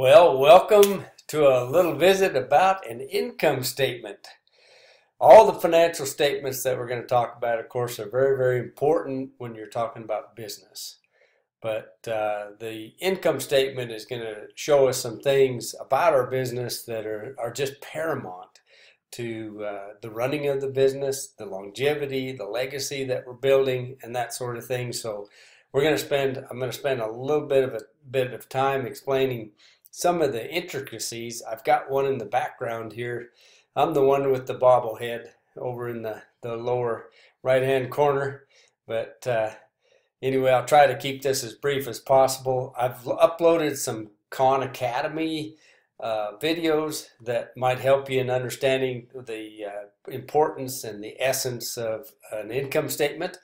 Well, welcome to a little visit about an income statement. All the financial statements that we're going to talk about, of course, are very, very important when you're talking about business. But uh, the income statement is going to show us some things about our business that are, are just paramount to uh, the running of the business, the longevity, the legacy that we're building, and that sort of thing. So we're going to spend, I'm going to spend a little bit of a bit of time explaining some of the intricacies. I've got one in the background here. I'm the one with the bobblehead over in the, the lower right hand corner. But uh, anyway, I'll try to keep this as brief as possible. I've uploaded some Khan Academy uh, videos that might help you in understanding the uh, importance and the essence of an income statement.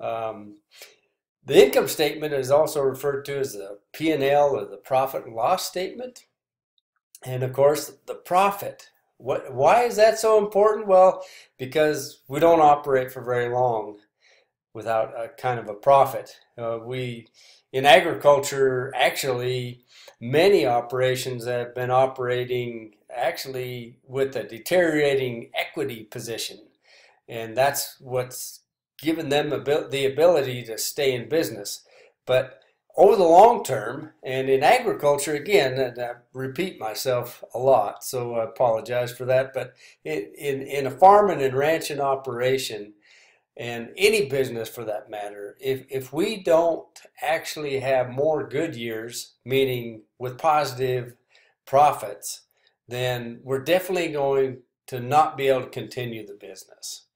Um, the income statement is also referred to as the P&L or the profit and loss statement. And of course, the profit. What, why is that so important? Well, because we don't operate for very long without a kind of a profit. Uh, we, in agriculture, actually, many operations have been operating actually with a deteriorating equity position. And that's what's given them the ability to stay in business. But over the long term, and in agriculture, again, and I repeat myself a lot, so I apologize for that, but in, in, in a farming and ranching operation, and any business for that matter, if, if we don't actually have more good years, meaning with positive profits, then we're definitely going to not be able to continue the business.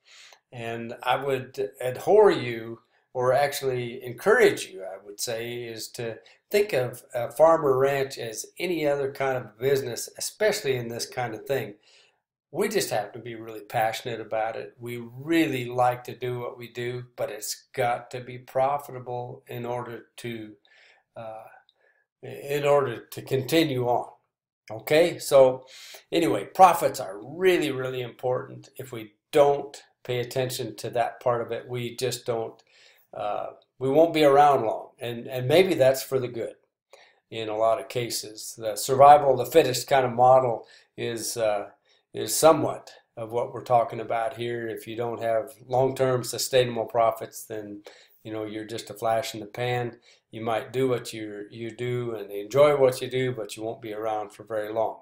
And I would adhore you, or actually encourage you, I would say, is to think of a farmer ranch as any other kind of business, especially in this kind of thing. We just have to be really passionate about it. We really like to do what we do, but it's got to be profitable in order to uh, in order to continue on. Okay, so anyway, profits are really, really important. If we don't pay attention to that part of it, we just don't, uh, we won't be around long. And, and maybe that's for the good in a lot of cases. The survival of the fittest kind of model is, uh, is somewhat of what we're talking about here. If you don't have long-term sustainable profits, then you know you're just a flash in the pan. You might do what you you do and enjoy what you do, but you won't be around for very long.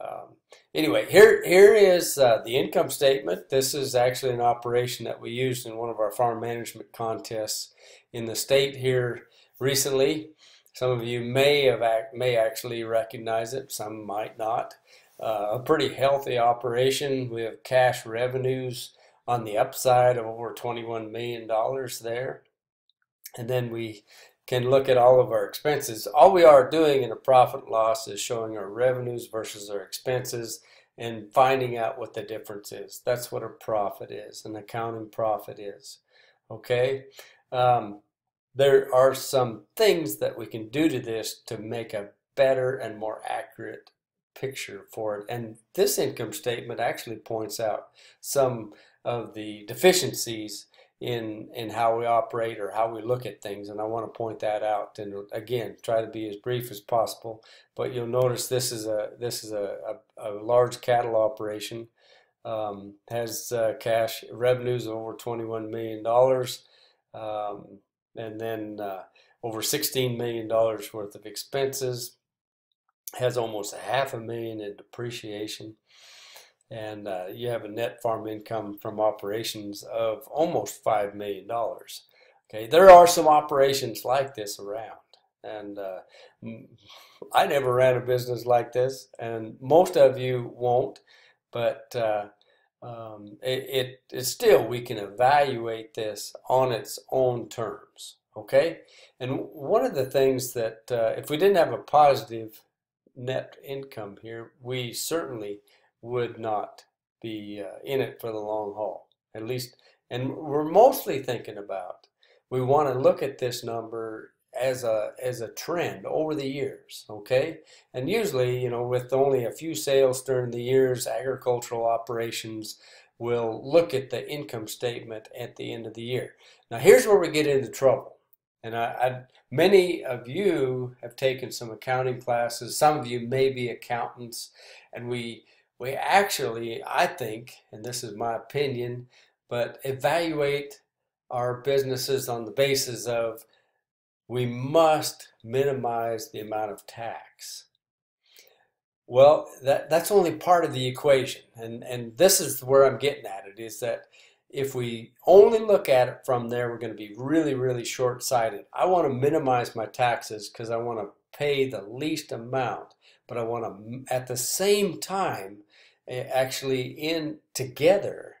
Um, anyway, here here is uh, the income statement. This is actually an operation that we used in one of our farm management contests in the state here recently. Some of you may have act, may actually recognize it. Some might not. Uh, a pretty healthy operation. We have cash revenues on the upside of over $21 million there. And then we can look at all of our expenses. All we are doing in a profit loss is showing our revenues versus our expenses and finding out what the difference is. That's what a profit is, an accounting profit is. Okay? Um, there are some things that we can do to this to make a better and more accurate picture for it. And this income statement actually points out some of the deficiencies in in how we operate or how we look at things and I want to point that out and again try to be as brief as possible. But you'll notice this is a this is a, a, a large cattle operation um, has uh, cash revenues of over 21 million dollars um, and then uh, over 16 million dollars worth of expenses has almost a half a million in depreciation and uh, you have a net farm income from operations of almost $5 million. Okay, there are some operations like this around, and uh, I never ran a business like this, and most of you won't, but uh, um, it, it, still, we can evaluate this on its own terms, okay? And one of the things that, uh, if we didn't have a positive net income here, we certainly would not be uh, in it for the long haul. At least, and we're mostly thinking about we want to look at this number as a as a trend over the years okay and usually you know with only a few sales during the years agricultural operations will look at the income statement at the end of the year now here's where we get into trouble And I, I, many of you have taken some accounting classes. Some of you may be accountants, and we we actually, I think, and this is my opinion, but evaluate our businesses on the basis of we must minimize the amount of tax. Well, that, that's only part of the equation. And, and this is where I'm getting at it is that if we only look at it from there, we're going to be really, really short sighted. I want to minimize my taxes because I want to pay the least amount, but I want to, at the same time, actually in together,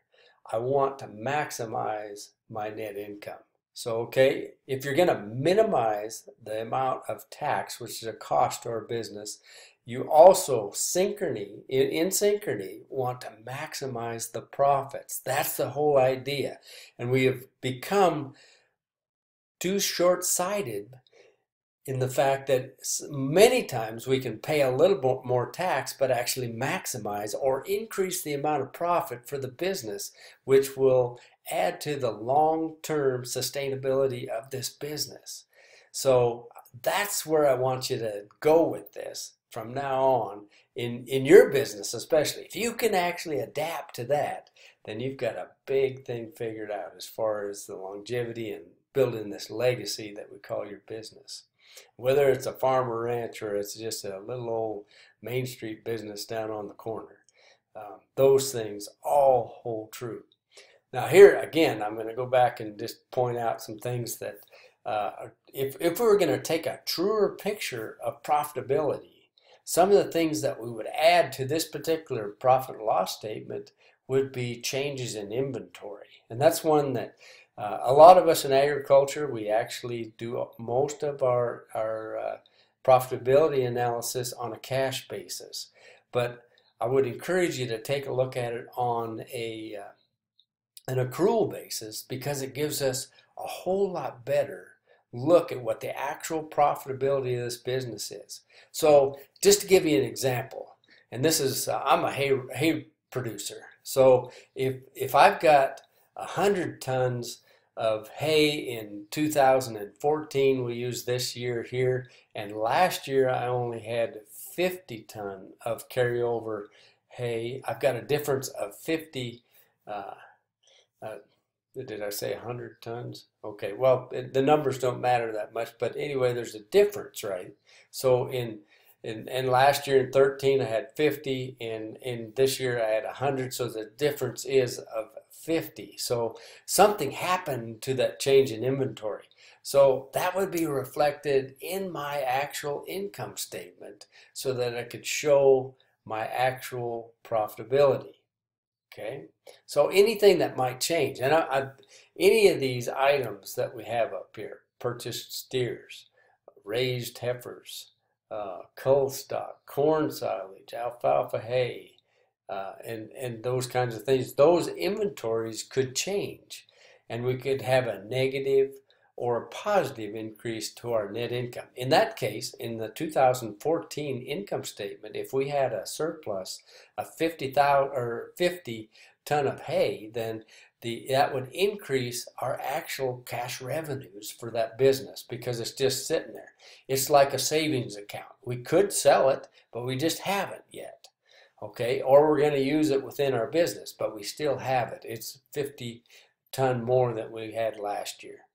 I want to maximize my net income. So, okay, if you're going to minimize the amount of tax, which is a cost to our business, you also synchrony in, in, synchrony want to maximize the profits that's the whole idea and we have become too short-sighted in the fact that many times we can pay a little bit more tax but actually maximize or increase the amount of profit for the business which will add to the long-term sustainability of this business so that's where I want you to go with this from now on in, in your business especially. If you can actually adapt to that, then you've got a big thing figured out as far as the longevity and building this legacy that we call your business. Whether it's a farm or ranch or it's just a little old Main Street business down on the corner, um, those things all hold true. Now here again, I'm going to go back and just point out some things that uh, if, if we were going to take a truer picture of profitability, some of the things that we would add to this particular profit and loss statement would be changes in inventory. And that's one that uh, a lot of us in agriculture, we actually do most of our, our uh, profitability analysis on a cash basis. But I would encourage you to take a look at it on a uh, an accrual basis because it gives us a whole lot better look at what the actual profitability of this business is. So just to give you an example, and this is, uh, I'm a hay, hay producer. So if, if I've got 100 tons of hay in 2014, we used this year here, and last year I only had 50 ton of carryover hay. I've got a difference of 50 uh, uh, did I say 100 tons? Okay, well, it, the numbers don't matter that much, but anyway, there's a difference, right? So in in, and last year in 13 I had 50 and in this year I had 100 so the difference is of 50 so something happened to that change in inventory. So that would be reflected in my actual income statement so that I could show my actual profitability Okay, so anything that might change, and I, I, any of these items that we have up here, purchased steers, raised heifers, uh, cull stock, corn silage, alfalfa hay, uh, and, and those kinds of things, those inventories could change. And we could have a negative or a positive increase to our net income. In that case, in the 2014 income statement, if we had a surplus of 50,000 or 50 ton of hay, then the, that would increase our actual cash revenues for that business because it's just sitting there. It's like a savings account. We could sell it, but we just haven't yet. Okay, or we're going to use it within our business, but we still have it. It's 50 ton more than we had last year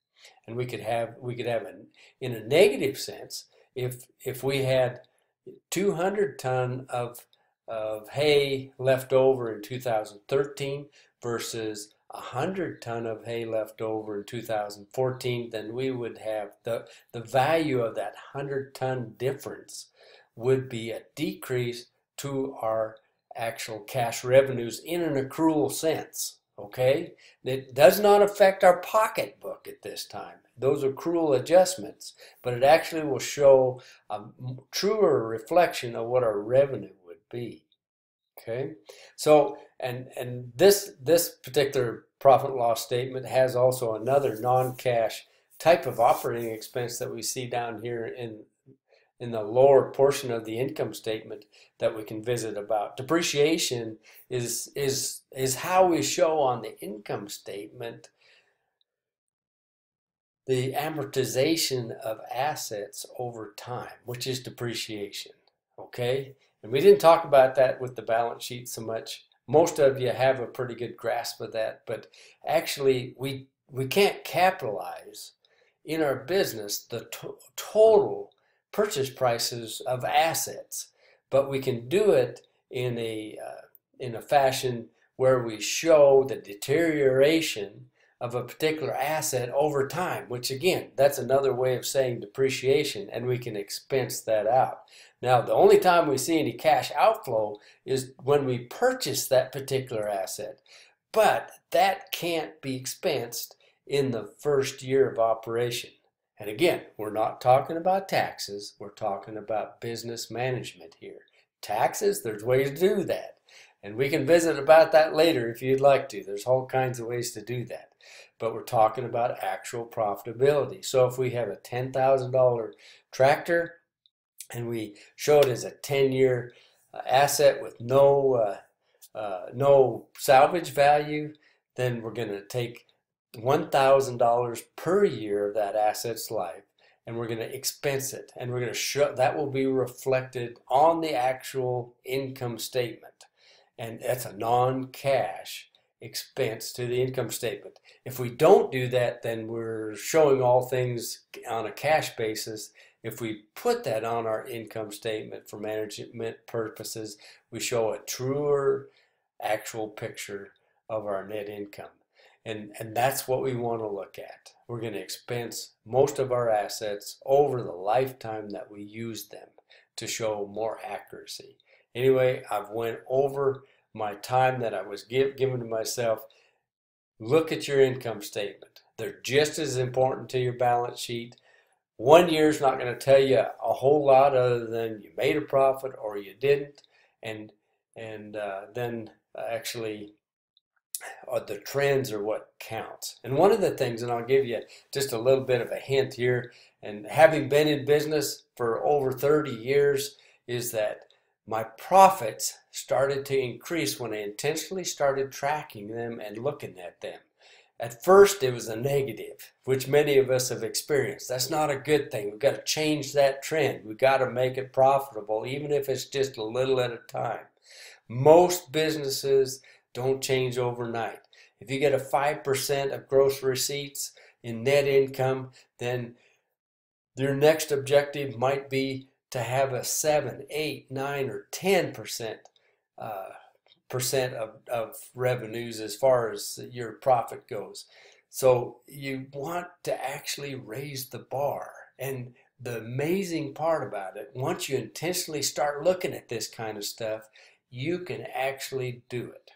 and we could have we could have an in a negative sense if if we had 200 ton of of hay left over in 2013 versus 100 ton of hay left over in 2014 then we would have the the value of that 100 ton difference would be a decrease to our actual cash revenues in an accrual sense Okay? It does not affect our pocketbook at this time. Those are accrual adjustments, but it actually will show a truer reflection of what our revenue would be. Okay? So, and and this this particular profit loss statement has also another non-cash type of operating expense that we see down here in in the lower portion of the income statement that we can visit about. Depreciation is, is, is how we show on the income statement the amortization of assets over time, which is depreciation. Okay? And we didn't talk about that with the balance sheet so much. Most of you have a pretty good grasp of that, but actually we we can't capitalize in our business the to total purchase prices of assets, but we can do it in a uh, in a fashion where we show the deterioration of a particular asset over time, which again, that's another way of saying depreciation, and we can expense that out. Now, the only time we see any cash outflow is when we purchase that particular asset, but that can't be expensed in the first year of operation. And again, we're not talking about taxes, we're talking about business management here. Taxes, there's ways to do that. And we can visit about that later if you'd like to. There's all kinds of ways to do that. But we're talking about actual profitability. So if we have a $10,000 tractor and we show it as a 10-year uh, asset with no uh, uh, no salvage value, then we're going to take $1,000 per year of that asset's life and we're going to expense it and we're going to show that will be reflected on the actual income statement. And that's a non-cash expense to the income statement. If we don't do that then we're showing all things on a cash basis. If we put that on our income statement for management purposes we show a truer actual picture of our net income and, and that's what we want to look at. We're going to expense most of our assets over the lifetime that we use them to show more accuracy. Anyway, I've went over my time that I was give, given to myself. Look at your income statement. They're just as important to your balance sheet. One year is not going to tell you a whole lot other than you made a profit or you didn't, and and uh, then actually uh, Uh, the trends are what counts. And one of the things, and I'll give you just a little bit of a hint here, and having been in business for over 30 years, is that my profits started to increase when I intentionally started tracking them and looking at them. At first, it was a negative, which many of us have experienced. That's not a good thing. We've got to change that trend. We've got to make it profitable, even if it's just a little at a time. Most businesses don't change overnight. If you get a 5% of gross receipts in net income, then your next objective might be to have a 7, 8, 9, or 10% uh, percent of, of revenues as far as your profit goes. So you want to actually raise the bar. And the amazing part about it, once you intentionally start looking at this kind of stuff, you can actually do it.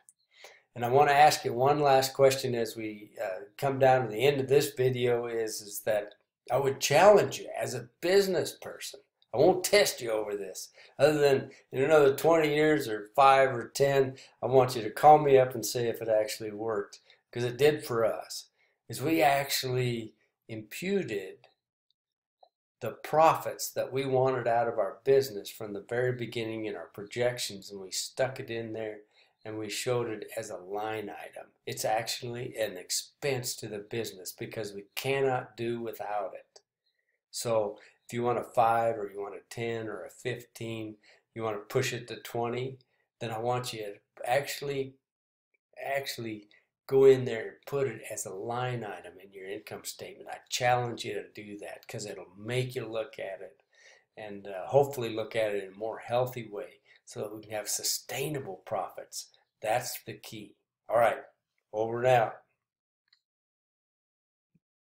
And I want to ask you one last question as we uh, come down to the end of this video is, is that I would challenge you as a business person. I won't test you over this. Other than in another 20 years or 5 or 10, I want you to call me up and say if it actually worked. Because it did for us. Is we actually imputed the profits that we wanted out of our business from the very beginning in our projections and we stuck it in there and we showed it as a line item. It's actually an expense to the business because we cannot do without it. So if you want a 5 or you want a 10 or a 15, you want to push it to 20, then I want you to actually actually go in there and put it as a line item in your income statement. I challenge you to do that because it'll make you look at it and uh, hopefully look at it in a more healthy way so that we can have sustainable profits that's the key. All right, over out.